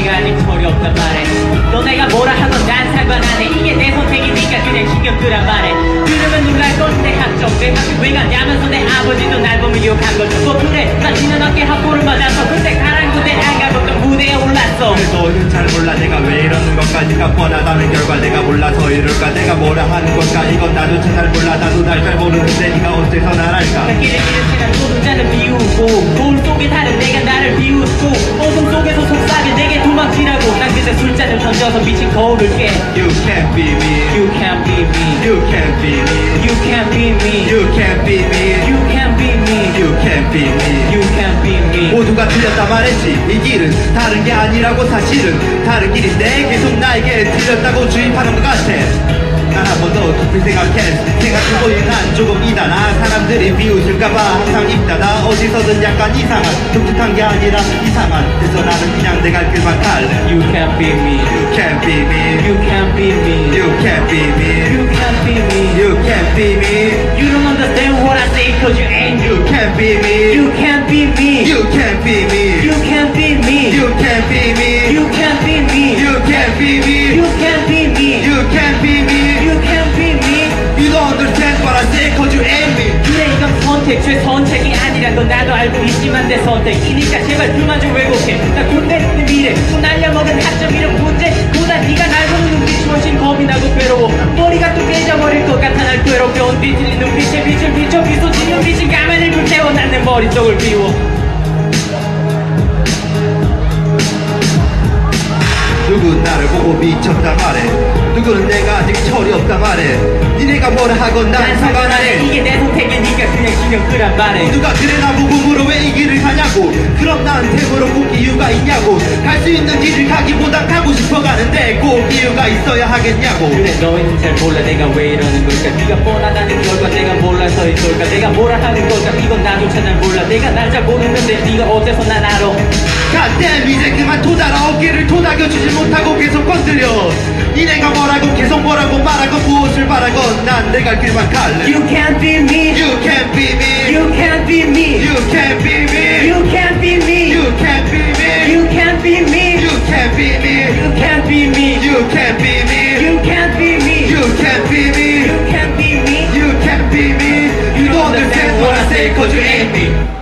내가 아직 철이 없다 말해 너 내가 뭐라 하던 난 상관안해 이게 내 선택이니까 그냥 신경 끄라 말해 들으면 놀랄 건내 학점 내 학교 왜 가냐면서 내 아버지도 날 보면 욕한 거죠. 뭐 그래? 나지는 어깨 학보를 받아서 근데 가란 군대 안 가봤던 무대에 올랐어. 그래 너는 잘 몰라. 내가 왜 이러는 것까지가 뻔하다는 결과 내가 몰라서 이럴까? 내가 뭐라 하는 걸까? 이건 나도 잘 몰라. 나도 날 잘 모르는데 네가 어째서 날 알까? 길을 잃은 채난 소자는 비웃고 거울 속에 다른 내가 나를 비웃고 어, 그새 술잔을 던져서 미친 거울을 깨. You can't be me. You can't be me. You can't be me. You can't be me. You can't be me. You can't be me. You can't be me. You can't be me. 모두가 틀렸다 말했지. 이 길은 다른 게 아니라고 사실은 다른 길인데 계속 나에게 틀렸다고 주입하는 것 같아. 더 깊이 생각해? 생각해보니 난 조금 이다나 사람들이 비웃을까봐 항상 입다나 어디서든 약간 이상한 독특한 게 아니라 이상한. 그래서 나는 standing, I feel fatal. You can't be me. You can't be me. You can't be me. You can't be me. You can't be me. You can't be me. You don't understand what I say cause you ain't. You can't be me. You can't be me. You can't be me. You can't be me. You can't be me. You can't be me. You can't be me. 이건 선택 최선택이 아니란 건 나도 알고 있지만 내 선택이니까 제발 그만 좀 왜곡해. 나 군대 내 미래. 또 날려먹은 학점 이런 문제보다 네가 날 보는 눈빛이 훨씬 겁이 나고 괴로워. 머리가 또 깨져버릴 것 같아 날 괴롭게 온 비틀린 눈빛에 빛을 비춰. 미소 지는 빛은 가만을 불태워. 난 내 머릿속을 비워. 누군 나를 보고 미쳤다 말해? 누구는 내가 아직 철이 없다 말해? 니네가 뭐라 하건 난난 상관 안 상관해 해 이게 내 선택이니까 그냥 끄란 말해 누가 그래 나보고 물어 왜 이 길을 가냐고. 그럼 나한테 물어볼 이유가 있냐고. 갈 수 있는 길을 가기보단 가고 싶어 가는데 꼭 이유가 있어야 하겠냐고. 그래 너희는 잘 몰라. 내가 왜 이러는 걸까? 네가 뻔하다는 결과 내가 몰라서 이럴까? 내가 뭐라 하는 걸까? 이건 나조차 잘 몰라. 내가 날 잘 모르는데 네가 어째서 난 알아? 갓댐 이제 그만 토달아. 어깨를 토닥여주지 못하고 계속 건드려. 니네가 뭐라고 계속 뭐라고 말하고 무엇을 바라건 난내갈 길만 갈래. You can't be me can't be me You can't be me You can't be me You can't be me You can't be me You can't be me You can't be me You can't be me You can't be me You can't be me You can't be me You can't be me You don't understand what I say cause you ain't me